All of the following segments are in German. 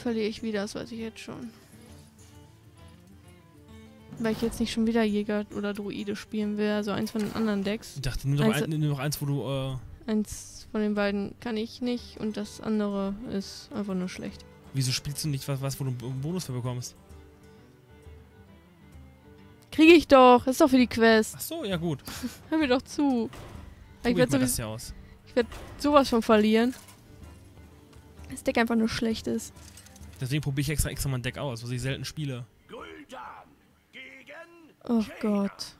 verliere ich wieder, das weiß ich jetzt schon. Weil ich jetzt nicht schon wieder Jäger oder Druide spielen will, also eins von den anderen Decks. Ich dachte, nimm doch, Eins- ein, nimm doch eins, wo du, äh, Eins von den beiden kann ich nicht und das andere ist einfach nur schlecht. wieso spielst du nicht was, was wo du einen Bonus für bekommst? Kriege ich doch, ist doch für die Quest. Ach so, ja gut. Hör mir doch zu. Ich werde das hier aus. sowas von verlieren. Das Deck einfach nur schlecht ist. Deswegen probiere ich extra extra mal ein Deck aus, was ich selten spiele. Guldan gegen Oh Gott.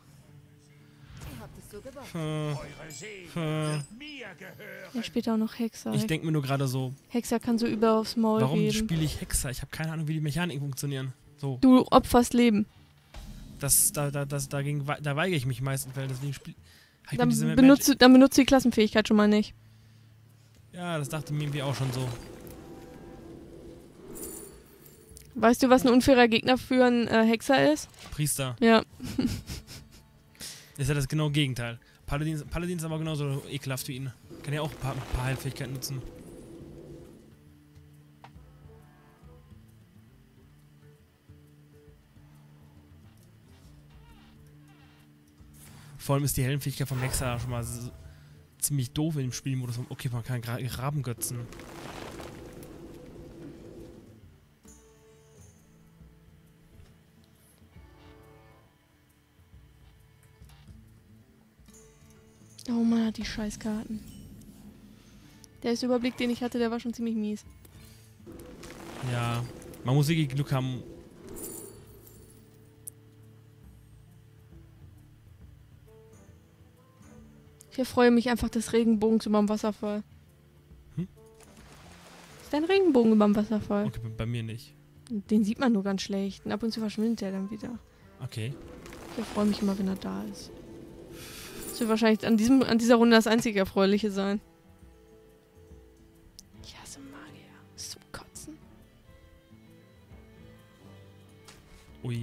Ihr habt es so gewonnen. Eure Seele wird mir gehören. Ja, später auch noch Hexer. ich denke mir nur gerade so, Hexer kann so über aufs Maul warum reden. spiele ich Hexer? Ich habe keine Ahnung, wie die Mechaniken funktionieren. So, Du opferst Leben. das, da, da, das, dagegen, da weigere ich mich meistens, weil deswegen spiele ich Dann benutzt, du, dann benutzt die Klassenfähigkeit schon mal nicht. Ja, das dachte mir irgendwie auch schon so. Weißt du, was ein unfairer Gegner für einen äh, Hexer ist? Priester. Ja. Ist ja das genaue Gegenteil. Paladin, Paladin ist aber genauso ekelhaft wie ihn. Kann ja auch ein paar, ein paar Heilfähigkeiten nutzen. Vor allem ist die Heldenfähigkeit vom Hexer schon mal ziemlich doof in dem Spielmodus. Okay, man kann Gra Raben Oh Mann, hat die Scheißkarten. Der erste Überblick, den ich hatte, der war schon ziemlich mies. Ja, man muss wirklich Glück haben. Ich erfreue mich einfach des Regenbogens über dem Wasserfall. Hm? Ist ein Regenbogen über dem Wasserfall. Okay, bei- mir nicht. Den sieht man nur ganz schlecht. Und ab und zu verschwindet er dann wieder. Okay. Ich erfreue mich immer, wenn er da ist. Das wird wahrscheinlich an, diesem, an dieser Runde das einzige Erfreuliche sein. Ich hasse Magier. Das ist zum Kotzen. Ui.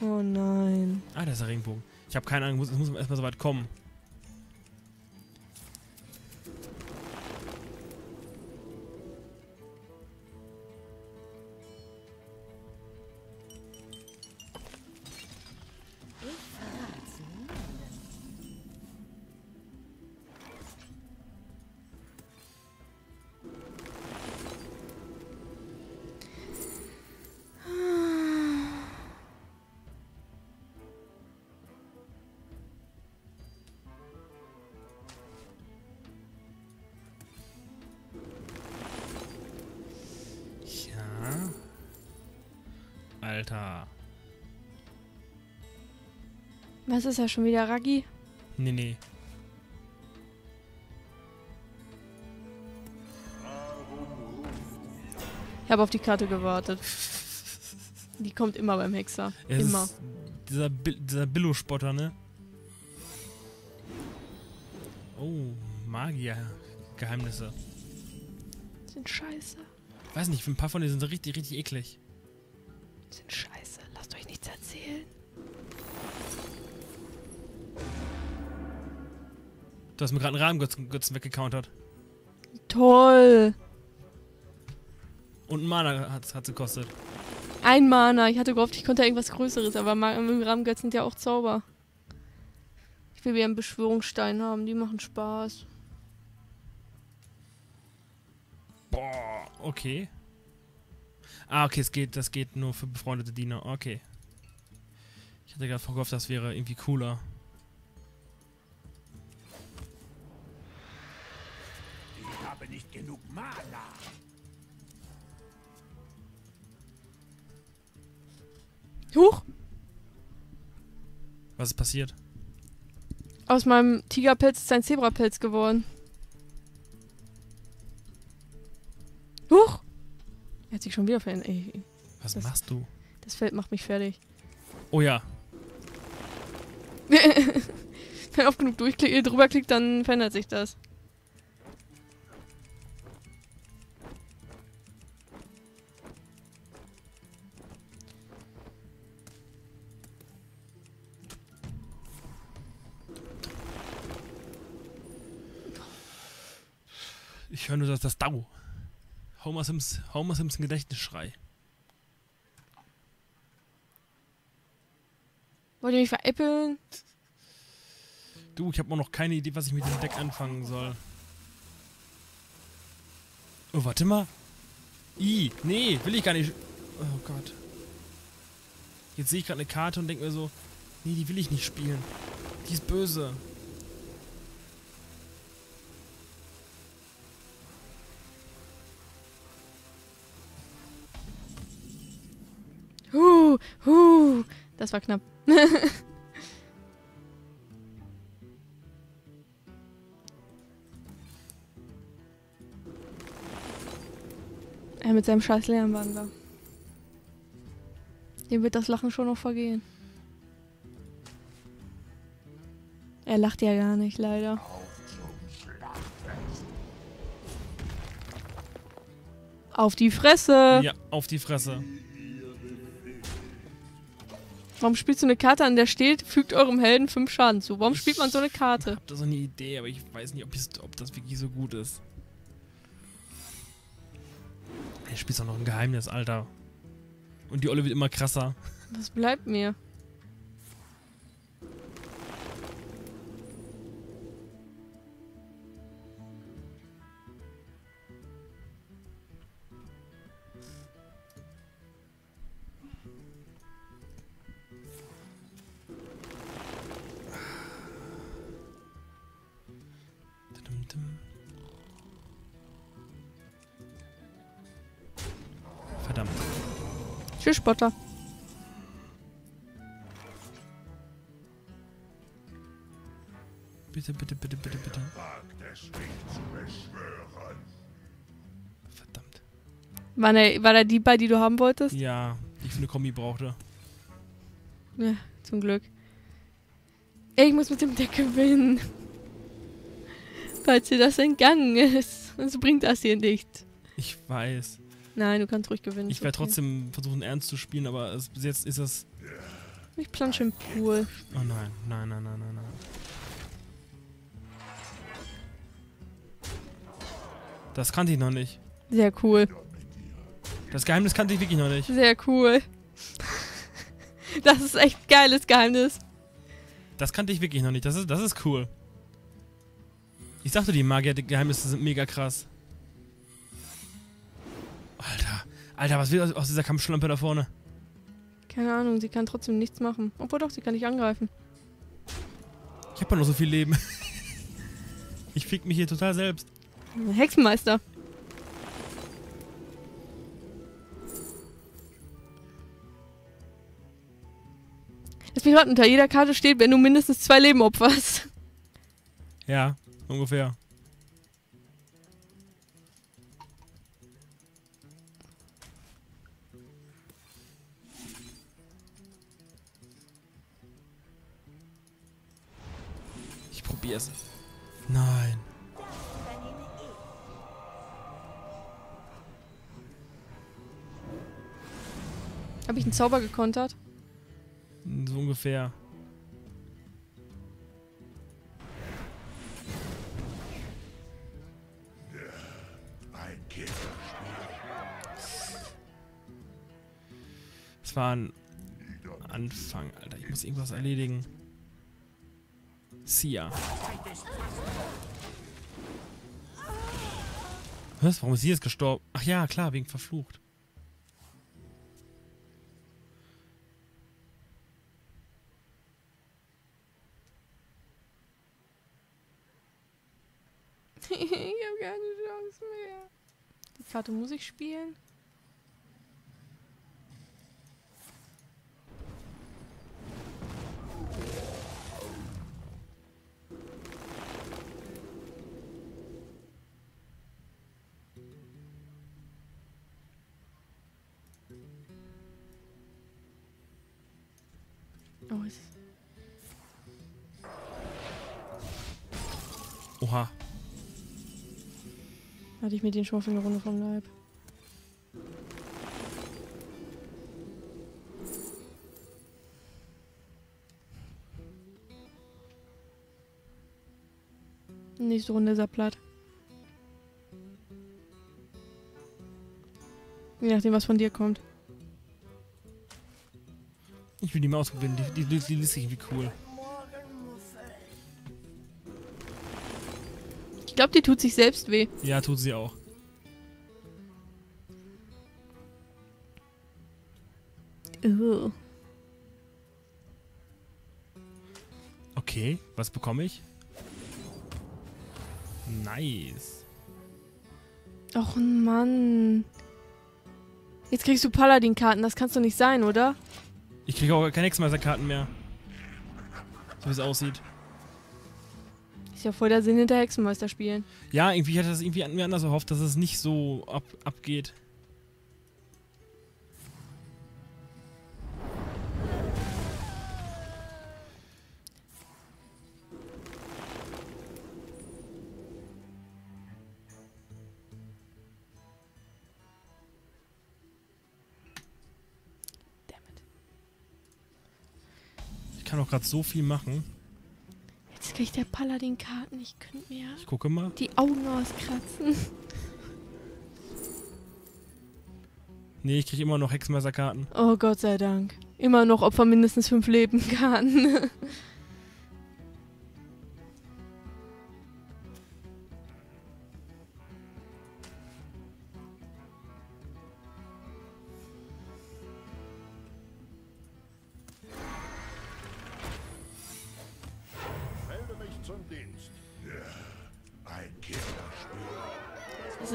Oh nein. Ah, da ist der Regenbogen. Ich habe keine Ahnung, muss- es muss erstmal so weit kommen. Alter. Was ist ja schon wieder Raggi? Nee, nee. Ich habe auf die Karte gewartet. Die kommt immer beim Hexer. Es immer. dieser, Bi dieser Billo-Spotter, ne? Oh, Magier-Geheimnisse. Sind scheiße. Weiß nicht, ein paar von denen sind so richtig, richtig eklig. Sind scheiße. Lasst euch nichts erzählen. Du hast mir gerade einen Rahmengötzen Götzen weggecountert. Toll. Und einen Mana hat es gekostet. Ein Mana. Ich hatte gehofft, ich konnte irgendwas Größeres, aber Ma- im Rahmengötz sind ja auch Zauber. Ich will wieder einen Beschwörungsstein haben. Die machen Spaß. Boah, okay. Ah, okay, es geht, das geht nur für befreundete Diener. Okay. Ich hatte gerade gehofft, das wäre irgendwie cooler. Ich habe nicht genug Mana. Huch. Was ist passiert? Aus meinem Tigerpelz ist ein Zebrapelz geworden. Hat sich schon wieder verändert. Ey, Was Das- machst du? das Feld macht mich fertig. Oh ja. Wenn oft genug durchklick, drüber klickt, dann verändert sich das. Ich höre nur das, das Dau. Homer, Simpson, Homer Simpson Gedächtnisschrei. Wollt ihr mich veräppeln? Du, ich habe noch keine Idee, was ich mit dem Deck anfangen soll. Oh, warte mal. I, nee, will ich gar nicht. Oh Gott. Jetzt sehe ich gerade eine Karte und denke mir so, nee, die will ich nicht spielen. Die ist böse. Das war knapp. er mit seinem scheiß Lärmwandler. Dem wird das Lachen schon noch vergehen. Er lacht ja gar nicht, leider. Auf die Fresse! Ja, auf die Fresse. Warum spielst du eine Karte an, der steht, fügt eurem Helden 5 Schaden zu? Warum spielt man so eine Ich Karte? hab da so eine Idee, aber ich weiß nicht, ob, ob das wirklich so gut ist. Er spielt auch noch ein Geheimnis, Alter. Und die Olle wird immer krasser. Was bleibt mir? Tschüss, Spotter. Bitte, bitte, bitte, bitte, bitte. Verdammt. War da, war da die bei, die du haben wolltest? Ja, ich für eine Kombi brauchte. Ja, zum Glück. Ich muss mit dem Deck gewinnen. Falls dir das entgangen ist. Sonst bringt das hier nichts. Ich weiß. Nein, du kannst ruhig gewinnen. Ich werde okay. trotzdem versuchen, ernst zu spielen, aber es, bis jetzt ist es. Ich plansche im Pool. Oh nein, nein, nein, nein, nein, nein. Das kannte ich noch nicht. Sehr cool. Das Geheimnis kannte ich wirklich noch nicht. Sehr cool. Das ist echt geiles Geheimnis. Das kannte ich wirklich noch nicht. Das ist, das ist cool. Ich sagte, die Magier-Geheimnisse sind mega krass. Alter. Was will aus, aus dieser Kampfschlampe da vorne? Keine Ahnung, sie kann trotzdem nichts machen. Obwohl doch, sie kann nicht angreifen. Ich hab ja noch so viel Leben. ich fick mich hier total selbst. Hexenmeister. Lass mich raten, unter jeder Karte steht, wenn du mindestens zwei Leben opferst. Ja, ungefähr. Probier's. Nein. Habe ich einen Zauber gekontert? So ungefähr. Ein Kind. Es war ein Anfang, Alter. Ich muss irgendwas erledigen. Sia. Was? Warum ist sie jetzt gestorben? Ach ja, klar, wegen verflucht. ich habe keine Chance mehr. Die Karte muss ich spielen? Oh, es Oha. hatte ich mir den für eine Runde vom Leib. Nächste Runde ist er platt. Je nachdem, was von dir kommt. Will die mal ausprobieren. Die, die, die, ist irgendwie cool. Ich glaube, die tut sich selbst weh. Ja, tut sie auch. Ugh. Okay, was bekomme ich? Nice. Och Mann. Jetzt kriegst du Paladin-Karten, das kannst doch nicht sein, oder? Ich kriege auch keine Hexenmeisterkarten mehr. So wie es aussieht. Ist ja voll der Sinn hinter Hexenmeister spielen. Ja, irgendwie hatte das irgendwie mir anders erhofft, dass es nicht so ab, abgeht. Kann auch gerade so viel machen. Jetzt kriegt der Paladin-Karten. Ich könnte mir Ich gucke mal. die Augen auskratzen. Nee, ich kriege immer noch Hexenmeisterkarten. Oh Gott sei Dank. Immer noch Opfer mindestens fünf Leben Karten.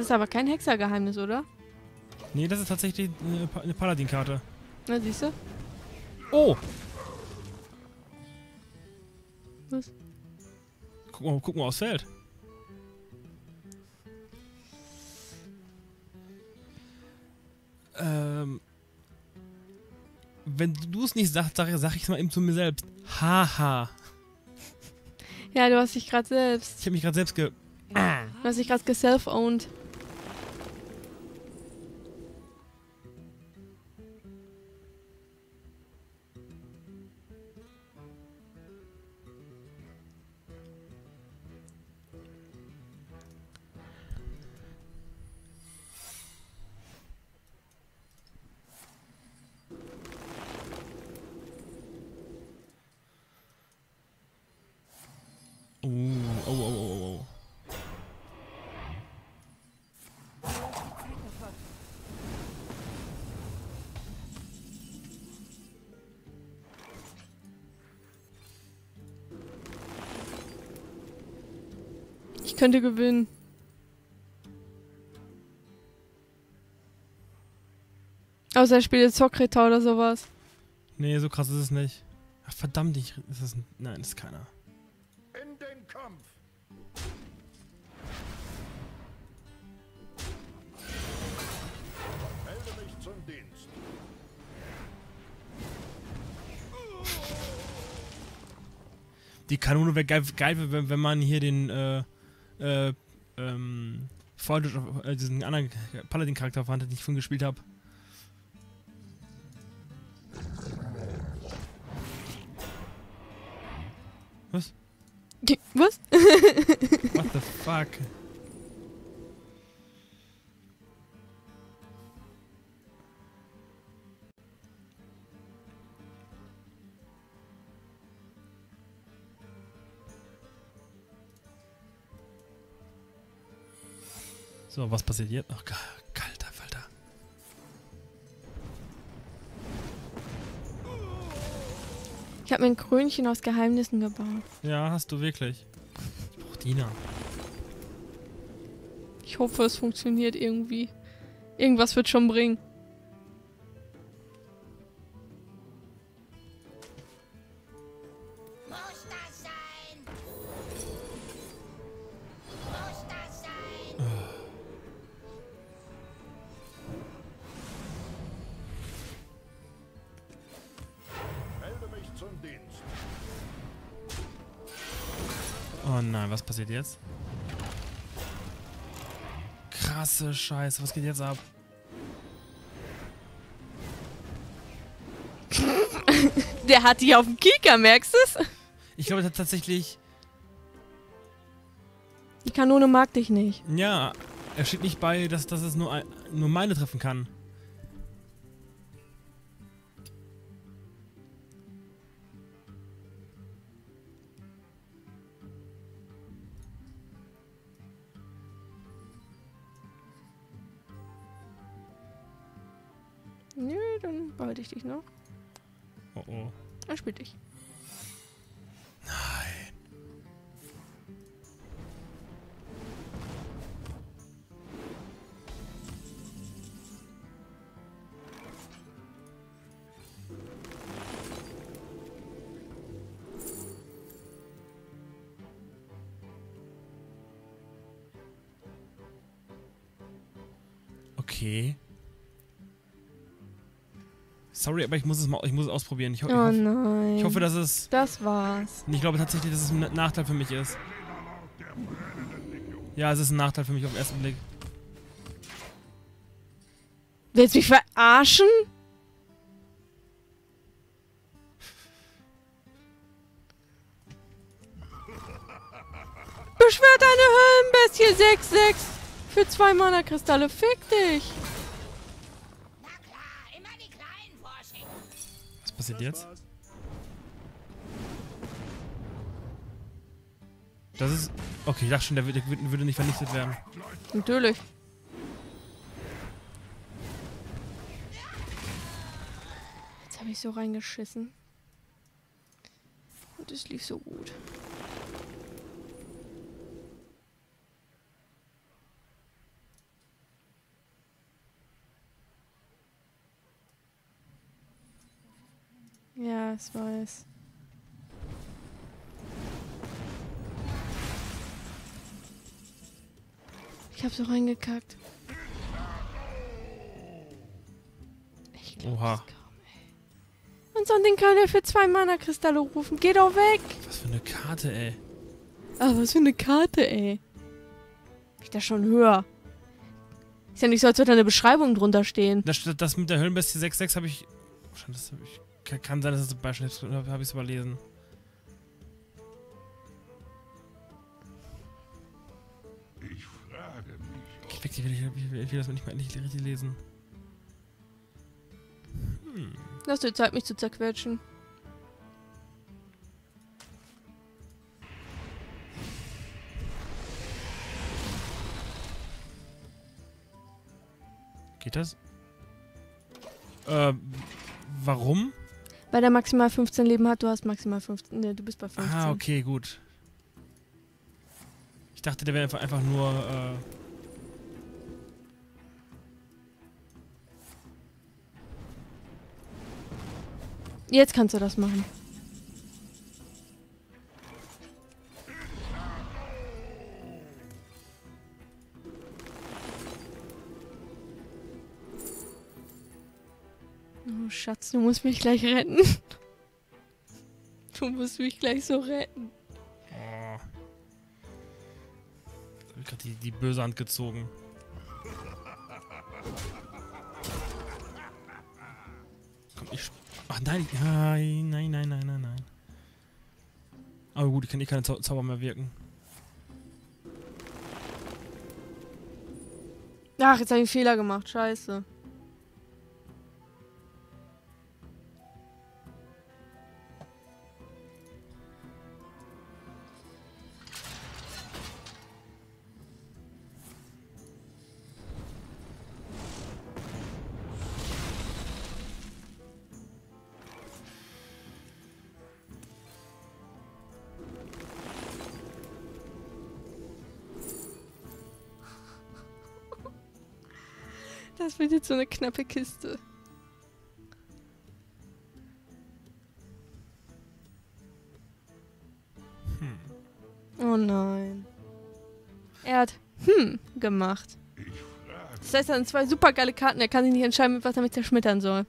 ist aber kein Hexergeheimnis, oder? Nee, das ist tatsächlich eine, Pa- eine Paladin-Karte. Na, siehst du? Oh! Was? Guck mal, guck mal aufs Feld. Ähm. Wenn du es nicht sagst, sag, sag ich es mal eben zu mir selbst. Haha. Ja, du hast dich gerade selbst. Ich habe mich gerade selbst ge. Du hast dich gerade geself-owned. Könnte gewinnen. Außer er spielt jetzt Zokreta oder sowas. Nee, so krass ist es nicht. Ach, verdammt, ich, ist das ein, Nein, ist keiner. In den Kampf. Melde mich zum Dienst. Die Kanone wäre geil, geil wenn, wenn man hier den, äh, äh, ähm, Voll- äh, diesen anderen Paladin-Charakter fand, den ich vorhin gespielt habe. Was? Was? What the fuck? So, was passiert jetzt? Ach, ka- kalter Falter. Ich habe mir ein Krönchen aus Geheimnissen gebaut. Ja, hast du wirklich. Ich brauch Dina. Ich hoffe, es funktioniert irgendwie. Irgendwas wird schon bringen. Passiert jetzt? Krasse Scheiße, was geht jetzt ab? Der hat die auf dem Kieker, merkst du es? Ich glaube tatsächlich, Die Kanone mag dich nicht. ja, er steht nicht bei, dass, dass es nur, nur meine treffen kann. Ich dich noch. Oh oh. Er spielt dich. Nein. Okay. Sorry, aber ich muss es mal, ich muss es ausprobieren. Ich, ho ich, Oh hoffe, nein. ich hoffe, dass es. Das war's. Ich glaube tatsächlich, dass es ein Nachteil für mich ist. Ja, es ist ein Nachteil für mich auf den ersten Blick. Willst du mich verarschen? Beschwört eine Höllenbestie 6-6 für zwei Mana-Kristalle. Fick dich. Passiert jetzt? Das ist. Okay, ich dachte schon, der der würde nicht vernichtet werden. Natürlich. Jetzt habe ich so reingeschissen. Und es lief so gut. Ja, es weiß. Ich hab so reingekackt. Ich glaub's Oha. kaum, ey. Und soll den Kerl für zwei Mana-Kristalle rufen. Geh doch weg! Was für eine Karte, ey. Ah, was für eine Karte, ey. Ich das schon höher. Ist ja nicht so, als würde da eine Beschreibung drunter stehen. Das, das mit der Höllenbestie 6.6 habe ich. Wahrscheinlich das hab ich. Kann, sein, dass es bei Schnitt habe hab ich es überlesen. Ich frage mich, Ich, wirklich, will, ich, ich, will, ich will das nicht mal endlich richtig lesen. Hm. Lass dir Zeit, mich zu zerquetschen. Geht das? Äh, warum? Weil der maximal 15 Leben hat, du hast maximal 15. Ne, du bist bei 15. Ah, okay, gut. Ich dachte, der wäre einfach, einfach nur, äh. Jetzt kannst du das machen. Schatz, du musst mich gleich retten. Du musst mich gleich so retten. Oh. Jetzt hab ich gerade die, die böse Hand gezogen. Komm, ich. Ach nein, nein, nein, nein, nein, nein, nein. Aber gut, ich kann eh keine Zau Zauber mehr wirken. Ach, jetzt habe ich einen Fehler gemacht. Scheiße. Das wird jetzt so eine knappe Kiste. Oh nein. Er hat hm gemacht. Das heißt, er hat zwei super geile Karten. Er kann sich nicht entscheiden, mit was er mit zerschmettern soll.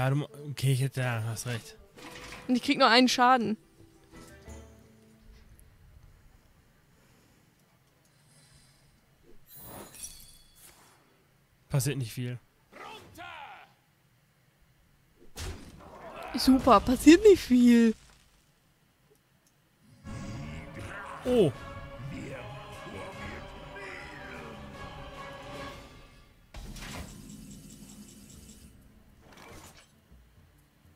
Ja, du. Okay, ich hätte. Ja, hast recht. Und ich krieg nur einen Schaden. Passiert nicht viel. Super, passiert nicht viel. Oh!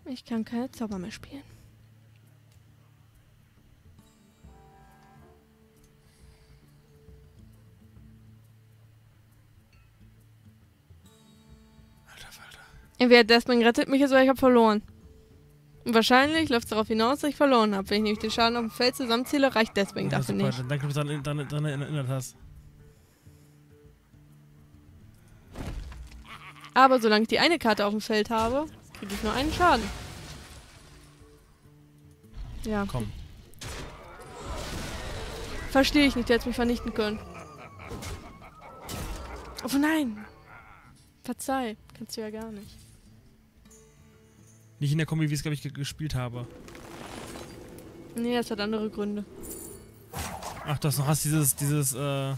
Ich kann keine Zauber mehr spielen. Alter Falter. Entweder Desmond rettet mich jetzt oder ich habe verloren. Und wahrscheinlich läuft es darauf hinaus, dass ich verloren habe. Wenn ich nämlich den Schaden auf dem Feld zusammenzähle, reicht Desmond Ja, dafür super. nicht. Danke, dass du daran erinnert hast. Aber solange ich die eine Karte auf dem Feld habe, kriege ich nur einen Schaden. Ja, Komm. verstehe ich nicht. Der hätte mich vernichten können. Oh nein! Verzeih. Kannst du ja gar nicht. Nicht in der Kombi, wie ich es, glaube ich, ge- gespielt habe. Nee, das hat andere Gründe. Ach, du hast noch hast dieses, dieses, äh. Ach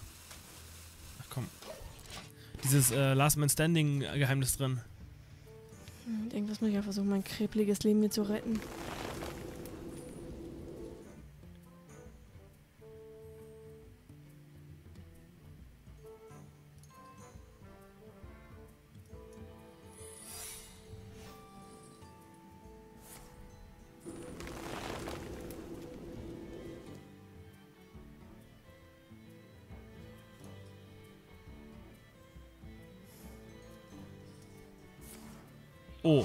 komm. Dieses äh, Last Man Standing Geheimnis drin. Irgendwas muss ich ja versuchen, mein krebliges Leben mir zu retten. Oh.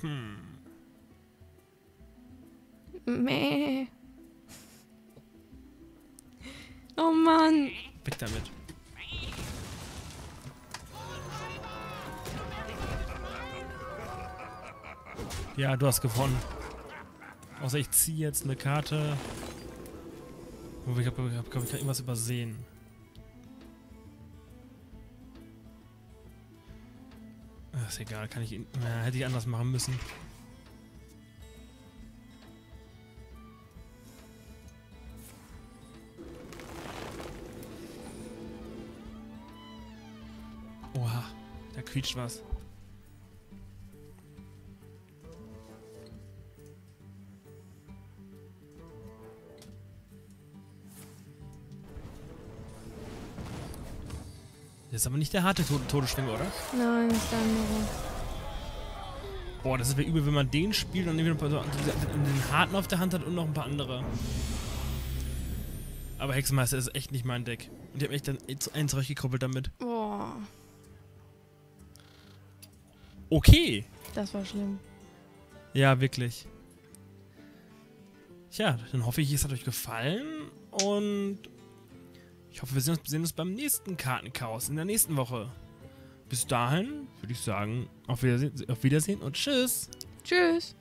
Hm. Meh. Oh Mann. Weg damit. Ja, du hast gewonnen. Außer ich ziehe jetzt eine Karte. Ich habe, ich hab, glaub ich, irgendwas übersehen. Ist egal, kann ich. Ja, hätte ich anders machen müssen. Oha, da quietscht was. Das ist aber nicht der harte Tod Todesschwinge, oder? Nein, ist der andere. Boah, das wäre übel, wenn man den spielt und irgendwie noch so den harten auf der Hand hat und noch ein paar andere. Aber Hexenmeister ist echt nicht mein Deck. Und die haben echt dann eins zurückgekuppelt damit. Boah, Okay. das war schlimm. Ja, wirklich. Tja, dann hoffe ich, es hat euch gefallen und ich hoffe, wir sehen uns, sehen uns beim nächsten Kartenchaos in der nächsten Woche. Bis dahin würde ich sagen, auf Wiedersehen, auf Wiedersehen und tschüss. Tschüss.